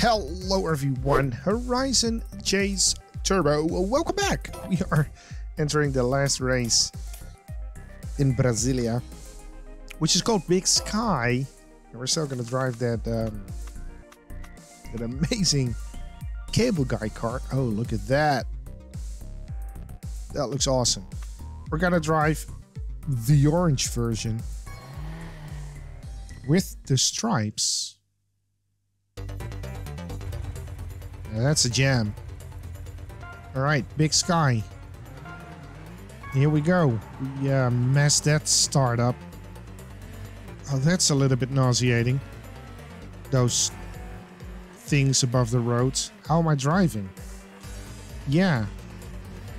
Hello everyone, Horizon Chase Turbo. Welcome back. We are entering the last race in Brasilia, which is called Big Sky. And we're still going to drive that um, that amazing cable guy car. Oh, look at that. That looks awesome. We're going to drive the orange version with the stripes. That's a jam. All right, big sky. Here we go. We uh, messed that start up. Oh, that's a little bit nauseating. Those things above the road. How am I driving? Yeah.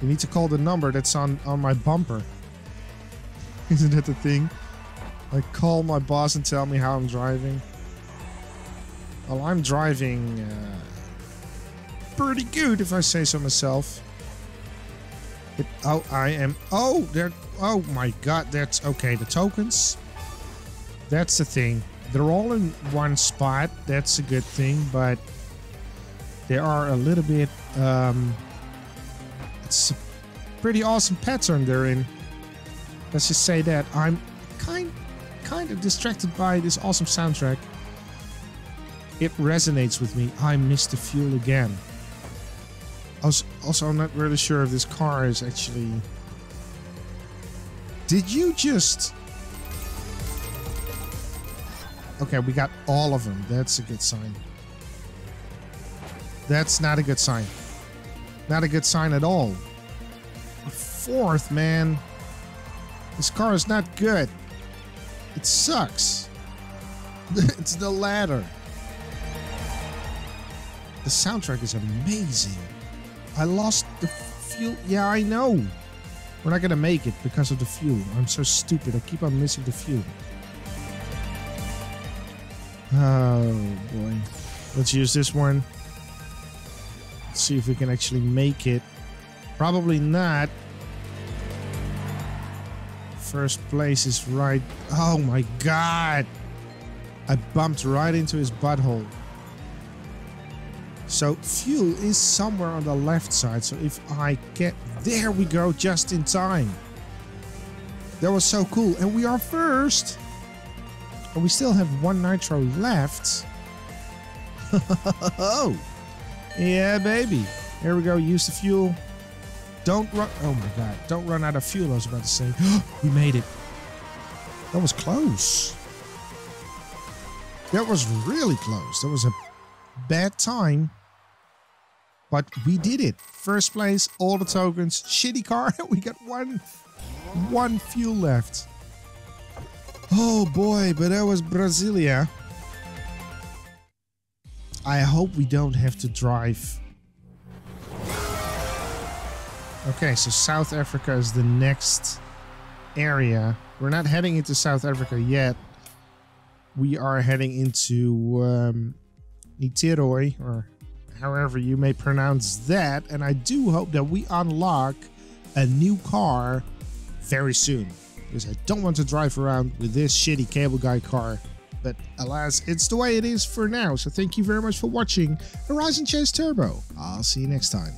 You need to call the number that's on, on my bumper. Isn't that the thing? I call my boss and tell me how I'm driving. Well, I'm driving uh, pretty good, if I say so myself. Oh, I am... Oh, there... Oh my god, that's... Okay, the tokens. That's the thing. They're all in one spot. That's a good thing, but... They are a little bit... Um, it's a pretty awesome pattern they're in. Let's just say that. I'm kind kind of distracted by this awesome soundtrack. It resonates with me. I missed the fuel again. Also, also, I'm not really sure if this car is actually... Did you just... Okay, we got all of them. That's a good sign. That's not a good sign. Not a good sign at all. A Fourth, man. This car is not good. It sucks. it's the ladder. The soundtrack is amazing. I lost the fuel. Yeah, I know. We're not gonna make it because of the fuel. I'm so stupid. I keep on missing the fuel. Oh boy. Let's use this one. Let's see if we can actually make it. Probably not. First place is right. Oh my god! I bumped right into his butthole. So fuel is somewhere on the left side. So if I get... There we go, just in time. That was so cool. And we are first. And we still have one nitro left. oh. Yeah, baby. Here we go. Use the fuel. Don't run. Oh my god. Don't run out of fuel, I was about to say. we made it. That was close. That was really close. That was a bad time. But we did it. First place, all the tokens. Shitty car. we got one, one fuel left. Oh boy, but that was Brasilia. I hope we don't have to drive Okay, so South Africa is the next area. We're not heading into South Africa yet. We are heading into um, Niteroi, or however you may pronounce that. And I do hope that we unlock a new car very soon. Because I don't want to drive around with this shitty cable guy car. But alas, it's the way it is for now. So thank you very much for watching Horizon Chase Turbo. I'll see you next time.